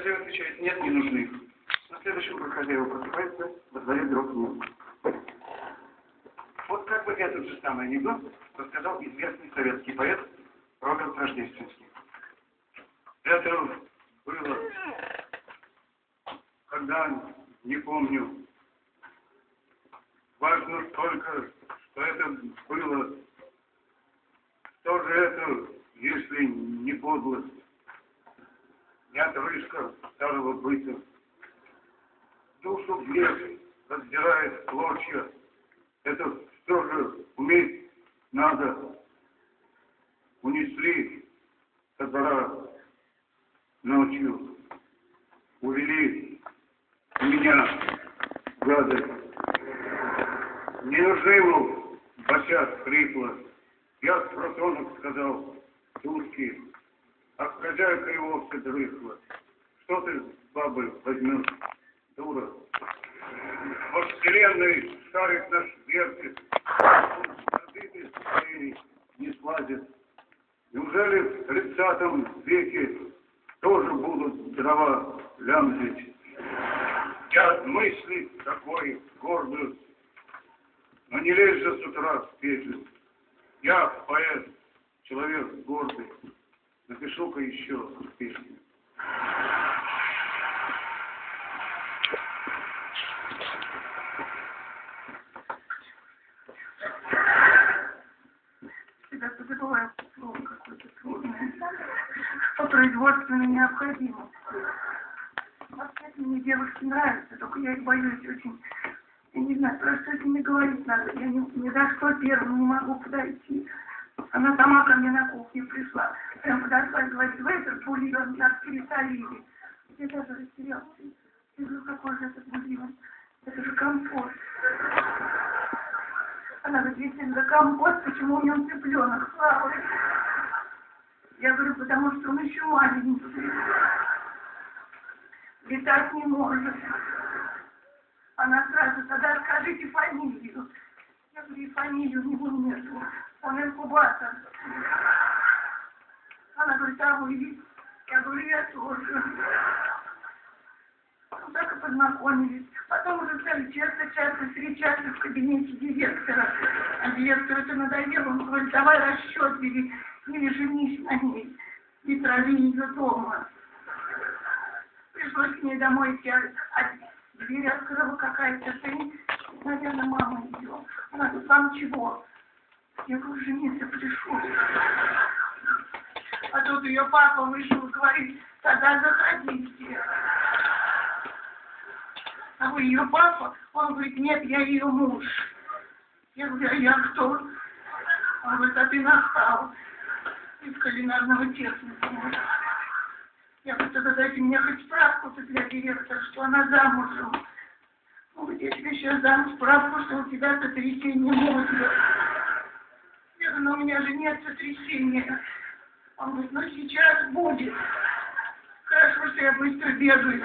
Хозяин отвечает, нет, не нужны. На следующем год хозяева просыпается, во дворе дров нет. Вот как бы этот же самый анекдот рассказал известный советский поэт Роберт Рождественский. Это было, когда, не помню, важно только, что это было, что же это, если не подлость, не отрыжка старого быта. Душу грех раздирает клочья, это что же уметь надо. Унесли двора ночью, увели меня, гады. Не нужны ему, босят хрипло. Я с просонок сказал, тушки, а хозяйка его все дрыхла. Что ты с бабы возьмешь, дура? Во вселенной шарит наш вертит, Забиты свои не слазит. Неужели в тридцатом веке тоже будут дрова лямзить? Я от мысли такой гордый, но не лезь же с утра в петлю. Я поэт, человек гордый. Напишу-ка еще песню. Всегда забываю слово какое-то трудное. По производственной необходимости. Вообще мне девушки нравятся, только я их боюсь очень. Я не знаю, про что с ними говорить надо. Я не, ни за что первым не могу подойти. Она сама ко мне на кухню пришла. Прям подошла и говорит, вы этот бульон нас пересолили. Я даже растерялся. Я говорю, какой же это бульон? Это же компост. Она говорит, если это компост, почему у него цыпленок плавает? Я говорю, потому что он еще маленький. Летать не может. Она сразу, тогда скажите фамилию. Я говорю, фамилию у него нету. Он инкубатор. Она говорит, а вы? Я говорю, я тоже. Ну, так и познакомились. Потом уже стали часто-часто встречаться в кабинете директора. А директору это надоело. Он говорит, давай расчет бери или женись на ней. И трави ее дома. Пришлось к ней домой идти, а а дверь открыла какая-то ты, наверное, мама ее. Она говорит, вам чего? Я говорю, жениться пришел. Ее папа вышел и говорит, тогда заходите. А вы ее папа? Он говорит, нет, я ее муж. Я говорю, а я кто? Он говорит, а ты нахал из кулинарного техникума. Я говорю, тогда дайте мне хоть справку для директора, что она замужем. Он говорит, я тебе сейчас дам справку, что у тебя сотрясение мозга. Я говорю, но у меня же нет сотрясения. Он говорит, ну сейчас будет. Хорошо, что я быстро бегаю.